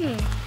Hmm.